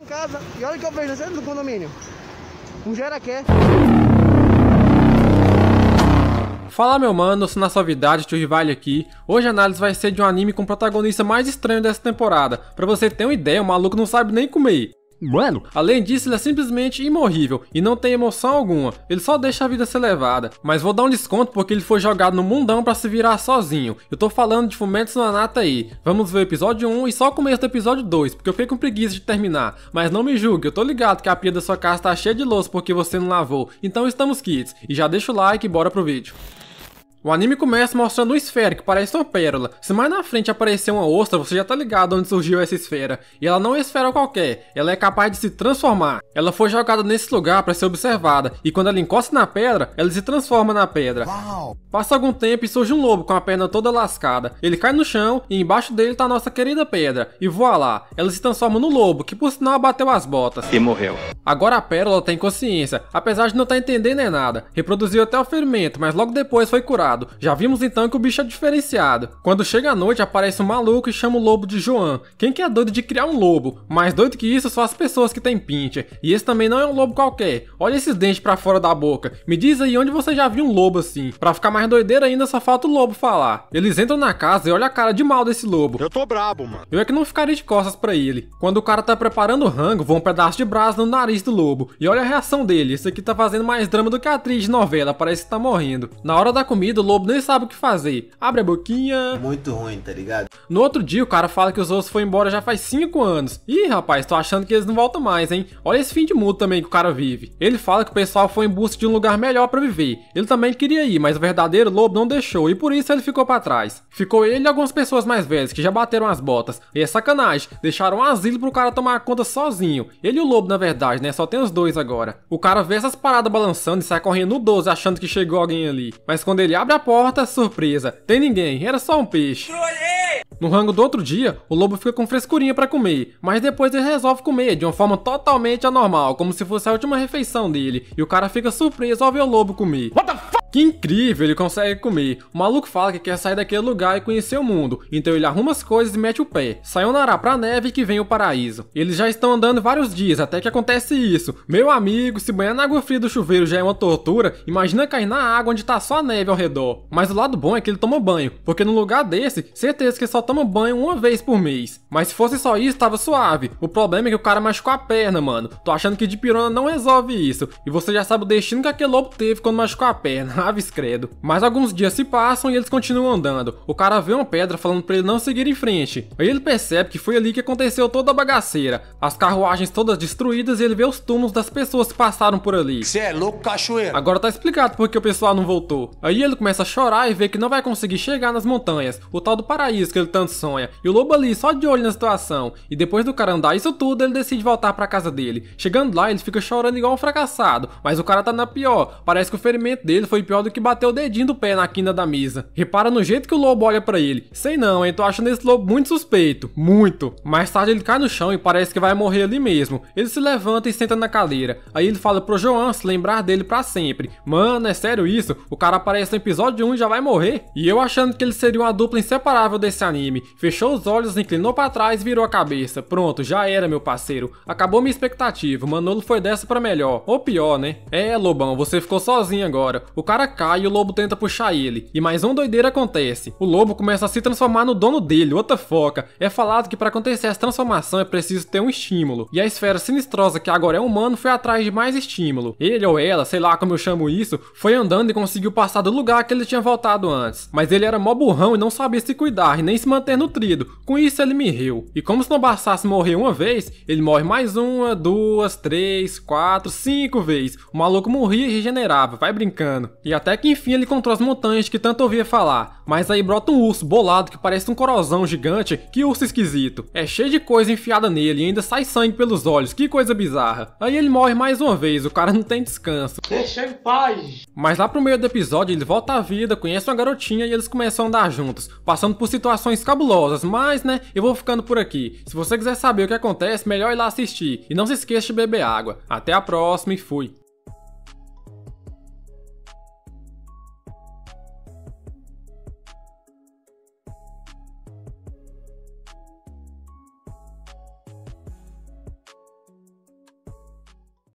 em casa e olha o que eu vejo dentro do condomínio. Um geraqué. Fala meu mano, sou na suavidade, tio Rivale aqui. Hoje a análise vai ser de um anime com o protagonista mais estranho dessa temporada. Pra você ter uma ideia, o maluco não sabe nem comer. Mano, além disso, ele é simplesmente imorrível e não tem emoção alguma. Ele só deixa a vida ser levada. Mas vou dar um desconto porque ele foi jogado no mundão para se virar sozinho. Eu tô falando de Fumetos no Nata aí. Vamos ver o episódio 1 e só o começo do episódio 2, porque eu fiquei com preguiça de terminar. Mas não me julgue, eu tô ligado que a pia da sua casa tá cheia de louça porque você não lavou. Então estamos kits. E já deixa o like e bora pro vídeo. O anime começa mostrando uma esfera que parece uma pérola. Se mais na frente aparecer uma ostra, você já tá ligado onde surgiu essa esfera. E ela não é esfera qualquer, ela é capaz de se transformar. Ela foi jogada nesse lugar para ser observada, e quando ela encosta na pedra, ela se transforma na pedra. Passa algum tempo e surge um lobo com a perna toda lascada. Ele cai no chão e embaixo dele tá a nossa querida pedra. E voa lá, ela se transforma no lobo, que por sinal bateu as botas. E morreu. Agora a pérola tem consciência, apesar de não estar tá entendendo nem nada. Reproduziu até o ferimento, mas logo depois foi Já vimos então que o bicho é diferenciado. Quando chega a noite, aparece um maluco e chama o lobo de João. Quem que é doido de criar um lobo? Mais doido que isso são as pessoas que têm pincher. E esse também não é um lobo qualquer. Olha esses dentes para fora da boca. Me diz aí onde você já viu um lobo assim. Para ficar mais doideira ainda, só falta o lobo falar. Eles entram na casa e olha a cara de mal desse lobo. Eu tô brabo, mano. Eu é que não ficaria de costas para ele. Quando o cara tá preparando o rango, vão um pedaço de braço no nariz do lobo. E olha a reação dele. Esse aqui tá fazendo mais drama do que a atriz de novela. Parece que tá morrendo. Na hora da comida, o lobo nem sabe o que fazer. Abre a boquinha. Muito ruim, tá ligado? No outro dia, o cara fala que os ossos foram embora já faz 5 anos. Ih, rapaz, tô achando que eles não voltam mais, hein? Olha esse fim de mundo também que o cara vive. Ele fala que o pessoal foi em busca de um lugar melhor para viver. Ele também queria ir, mas o verdadeiro lobo não deixou e por isso ele ficou para trás. Ficou ele e algumas pessoas mais velhas que já bateram as botas. E é sacanagem, deixaram um asilo pro cara tomar conta sozinho. Ele e o lobo, na verdade, né? Só tem os dois agora. O cara vê essas paradas balançando e sai correndo no 12 achando que chegou alguém ali. Mas quando ele abre a porta, surpresa, tem ninguém, era só um peixe. No rango do outro dia, o lobo fica com frescurinha para comer, mas depois ele resolve comer de uma forma totalmente anormal, como se fosse a última refeição dele, e o cara fica surpreso ao ver o lobo comer. What the fuck? Que incrível, ele consegue comer. O maluco fala que quer sair daquele lugar e conhecer o mundo, então ele arruma as coisas e mete o pé. Sayonara pra neve que vem o paraíso. Eles já estão andando vários dias até que acontece isso. Meu amigo, se banhar na água fria do chuveiro já é uma tortura, imagina cair na água onde tá só neve ao redor. Mas o lado bom é que ele toma banho, porque no lugar desse, certeza que só toma banho uma vez por mês. Mas se fosse só isso, tava suave. O problema é que o cara machucou a perna, mano. Tô achando que de pirona não resolve isso. E você já sabe o destino que aquele lobo teve quando machucou a perna. Aves credo. Mas alguns dias se passam e eles continuam andando. O cara vê uma pedra falando para ele não seguir em frente. Aí ele percebe que foi ali que aconteceu toda a bagaceira. As carruagens todas destruídas e ele vê os túmulos das pessoas que passaram por ali. Você é louco, cachoeiro. Agora tá explicado porque o pessoal não voltou. Aí ele começa a chorar e vê que não vai conseguir chegar nas montanhas, o tal do paraíso que ele tanto sonha. E o lobo ali só de olho na situação. E depois do cara andar isso tudo, ele decide voltar para casa dele. Chegando lá, ele fica chorando igual um fracassado. Mas o cara tá na pior. Parece que o ferimento dele foi pior do que bateu o dedinho do pé na quina da mesa. Repara no jeito que o lobo olha para ele. Sei não, hein? Tô achando esse lobo muito suspeito. Muito. Mais tarde ele cai no chão e parece que vai morrer ali mesmo. Ele se levanta e senta na cadeira. Aí ele fala pro João se lembrar dele para sempre. Mano, é sério isso? O cara aparece no episódio 1 e já vai morrer? E eu achando que ele seria uma dupla inseparável desse anime. Fechou os olhos, inclinou para trás e virou a cabeça. Pronto, já era, meu parceiro. Acabou minha expectativa. Manolo foi dessa para melhor. Ou pior, né? É, Lobão, você ficou sozinho agora. O cara cai e o lobo tenta puxar ele. E mais uma doideira acontece. O lobo começa a se transformar no dono dele, outra foca. É falado que para acontecer essa transformação é preciso ter um estímulo. E a esfera sinistrosa, que agora é humano, foi atrás de mais estímulo. Ele ou ela, sei lá como eu chamo isso, foi andando e conseguiu passar do lugar que ele tinha voltado antes. Mas ele era mó burrão e não sabia se cuidar e nem se manter nutrido. Com isso ele morreu. E como se não bastasse morrer uma vez, ele morre mais uma, duas, três, quatro, cinco vezes. O maluco morria e regenerava, vai brincando. E até que enfim ele encontrou as montanhas que tanto ouvia falar. Mas aí brota um urso bolado que parece um corozão gigante. Que urso esquisito. É cheio de coisa enfiada nele e ainda sai sangue pelos olhos. Que coisa bizarra. Aí ele morre mais uma vez, o cara não tem descanso. Deixa em paz. Mas lá pro meio do episódio ele volta à vida, conhece uma garotinha e eles começam a andar juntos, passando por situações cabulosas, mas né, eu vou ficando por aqui. Se você quiser saber o que acontece, melhor ir lá assistir. E não se esqueça de beber água. Até a próxima e fui.